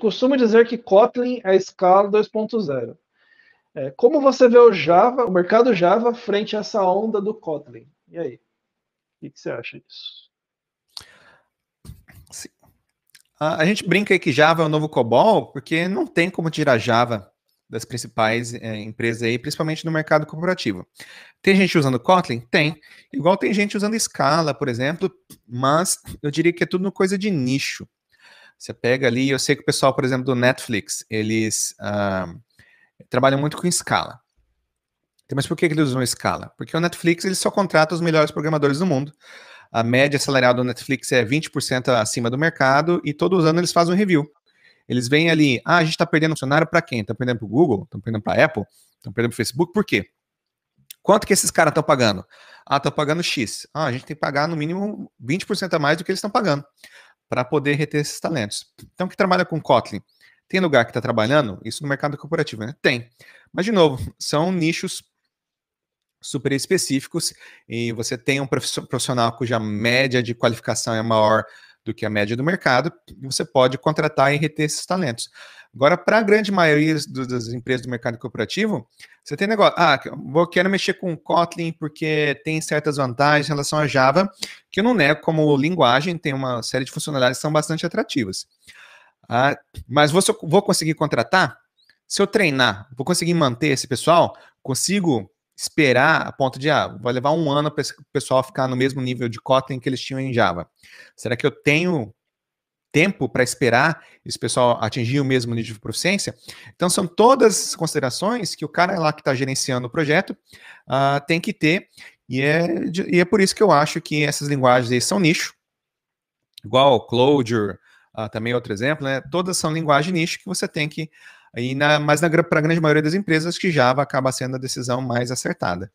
costumo dizer que Kotlin é a escala 2.0. É, como você vê o Java, o mercado Java, frente a essa onda do Kotlin? E aí? O que você acha disso? A gente brinca aí que Java é o novo COBOL, porque não tem como tirar Java das principais é, empresas aí, principalmente no mercado corporativo. Tem gente usando Kotlin? Tem. Igual tem gente usando Scala, por exemplo, mas eu diria que é tudo coisa de nicho. Você pega ali, eu sei que o pessoal, por exemplo, do Netflix, eles ah, trabalham muito com Scala. Mas por que, eles usam Scala? Porque o Netflix ele só contrata os melhores programadores do mundo. A média salarial do Netflix é 20% acima do mercado e todos os anos eles fazem um review. Eles vêm ali, ah, a gente está perdendo funcionário para quem? Estão perdendo para o Google? Estão perdendo para a Apple? Estão perdendo para o Facebook? Por quê? Quanto que esses caras estão pagando? Ah, estão pagando X. Ah, a gente tem que pagar no mínimo 20% a mais do que eles estão pagando para poder reter esses talentos. Então, que trabalha com Kotlin, tem lugar que está trabalhando? Isso no mercado corporativo, né? Tem. Mas, de novo, são nichos super específicos e você tem um profissional cuja média de qualificação é maior do que a média do mercado, e você pode contratar e reter esses talentos. Agora, para a grande maioria das empresas do mercado corporativo, você tem negócio, ah, eu quero mexer com Kotlin porque tem certas vantagens em relação a Java, que eu não nego como linguagem, tem uma série de funcionalidades que são bastante atrativas. Ah, mas vou, vou conseguir contratar? Se eu treinar, vou conseguir manter esse pessoal? Consigo esperar a ponto de, ah, vai levar um ano para o pessoal ficar no mesmo nível de Kotlin que eles tinham em Java. Será que eu tenho tempo para esperar esse pessoal atingir o mesmo nível de proficiência? Então, são todas as considerações que o cara lá que está gerenciando o projeto uh, tem que ter, e é, e é por isso que eu acho que essas linguagens aí são nicho, igual Clojure, uh, também outro exemplo, né? Todas são linguagem nicho que você tem que. E na, mas para a grande maioria das empresas, que Java acaba sendo a decisão mais acertada.